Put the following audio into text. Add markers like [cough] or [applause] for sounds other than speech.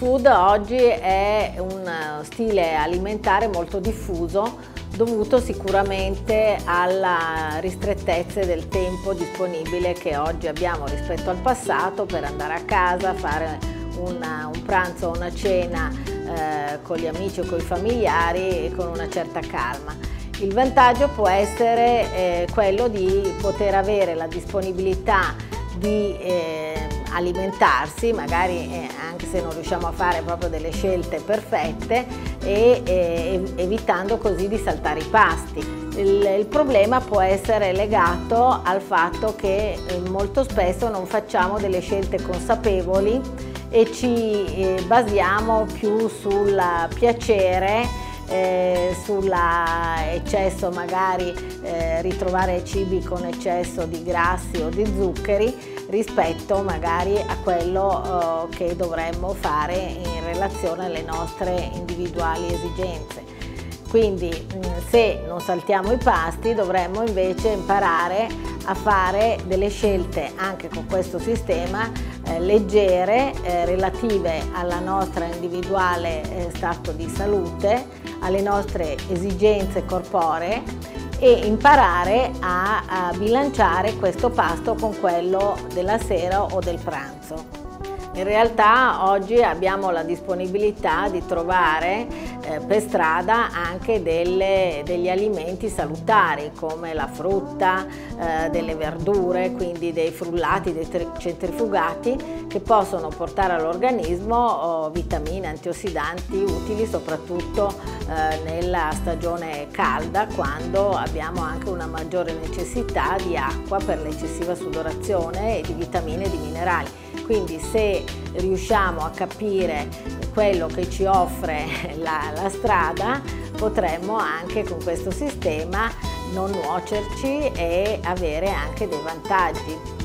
food oggi è un stile alimentare molto diffuso dovuto sicuramente alla ristrettezza del tempo disponibile che oggi abbiamo rispetto al passato per andare a casa, fare una, un pranzo o una cena eh, con gli amici o con i familiari con una certa calma. Il vantaggio può essere eh, quello di poter avere la disponibilità di eh, alimentarsi, magari eh, anche se non riusciamo a fare proprio delle scelte perfette e eh, evitando così di saltare i pasti. Il, il, problema può essere legato al fatto che eh, molto spesso non facciamo delle scelte consapevoli e ci eh, basiamo più sul piacere eh, sull'eccesso magari eh, ritrovare cibi con eccesso di grassi o di zuccheri rispetto magari a quello eh, che dovremmo fare in relazione alle nostre individuali esigenze. Quindi se non saltiamo i pasti dovremmo invece imparare a fare delle scelte anche con questo sistema leggere eh, relative alla nostra individuale eh, stato di salute, alle nostre esigenze corporee e imparare a, a bilanciare questo pasto con quello della sera o del pranzo. In realtà oggi abbiamo la disponibilità di trovare eh, per strada anche delle, degli alimenti salutari come la frutta, eh, delle verdure, quindi dei frullati, dei centrifugati che possono portare all'organismo oh, vitamine, antiossidanti utili soprattutto eh, nella stagione calda quando abbiamo anche una maggiore necessità di acqua per l'eccessiva sudorazione e di vitamine e di minerali. Quindi se riusciamo a capire quello che ci offre [laughs] la, la strada, potremmo anche con questo sistema non nuocerci e avere anche dei vantaggi.